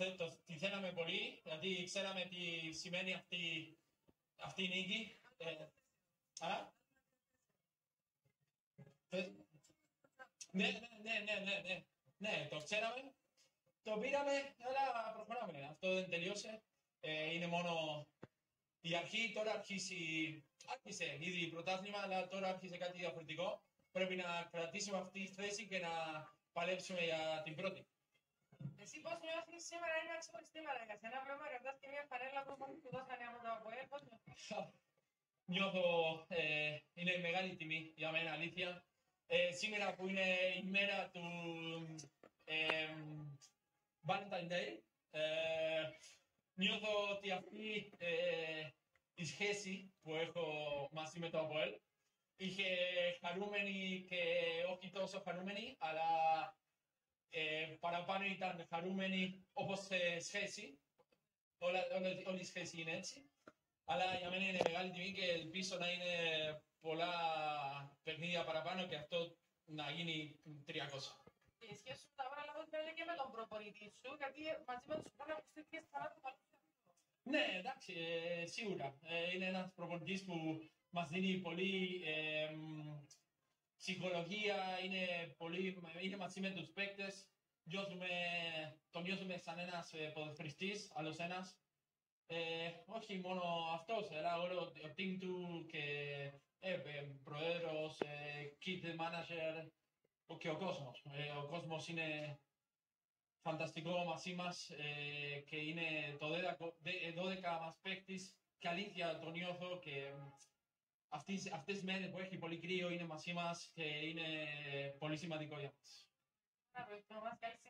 θε- το, τη θέλαμε πολύ, γιατί ξέραμε τι σημαίνει αυτή, αυτή η νίκη. Ε, α; Θες- Ναι, ναι, ναι, ναι, ναι, ναι, ναι, το ξέραμε. Το πήραμε, αλλά προχωράμε. Αυτό δεν τελείωσε. Ε, είναι μόνο η αρχή, τώρα αρχίσει, άρχισε ήδη πρωτάθλημα, αλλά τώρα άρχισε κάτι διαφορετικό. Πρέπει να κρατήσουμε αυτή τη θέση και να παλέψουμε για την πρώτη. Εσύ πώς νιώθεις σήμερα είναι μια ξεχωριστή μέρα για σένα. Βλέπουμε κρατάς και μια φανέλα που μόλις του δώσανε από το ΑΠΟΕΛ. Πώς νιώθεις. Νιώθω, ε, είναι μεγάλη τιμή για μένα, αλήθεια. Ε, σήμερα που είναι η μέρα του ε, Valentine Day, ε, νιώθω ότι αυτή ε, η σχέση που έχω μαζί με το ΑΠΟΕΛ είχε χαρούμενη και όχι τόσο χαρούμενη, αλλά ε, παραπάνω ήταν χαρούμενη όπως σε σχέση. Όλα, όλα, όλη η σχέση είναι έτσι. Αλλά για μένα είναι μεγάλη τιμή και ελπίζω να είναι πολλά παιχνίδια παραπάνω και αυτό να γίνει 300. Και η σχέση σου τώρα λόγω φαίνεται και με τον προπονητή σου, γιατί μαζί με τους χρόνους ακουστήκες καλά του παλιού. Ναι, εντάξει, ε, σίγουρα. Ε, είναι ένας προπονητής που μας δίνει πολύ ε, μ, ψυχολογία, είναι, πολύ, είναι μαζί με τους παίκτες. Νιώθουμε, το νιώθουμε σαν ένας ε, ποδοσφαιριστής, άλλος ένας. Ε, όχι μόνο αυτός, αλλά όλο το team του και ε, ε, προέδρος, ε, kid manager ο- και ο κόσμος. Ε, ο κόσμος είναι φανταστικό μαζί μας ε, και είναι το 12, δε- 12 μας παίκτης και αλήθεια το νιώθω και αυτές, αυτές τις μέρες που έχει πολύ κρύο είναι μαζί μας και είναι πολύ σημαντικό για μας. Να ρωτήσω μας καλή συνέχεια. Ευχαριστώ, ευχαριστώ.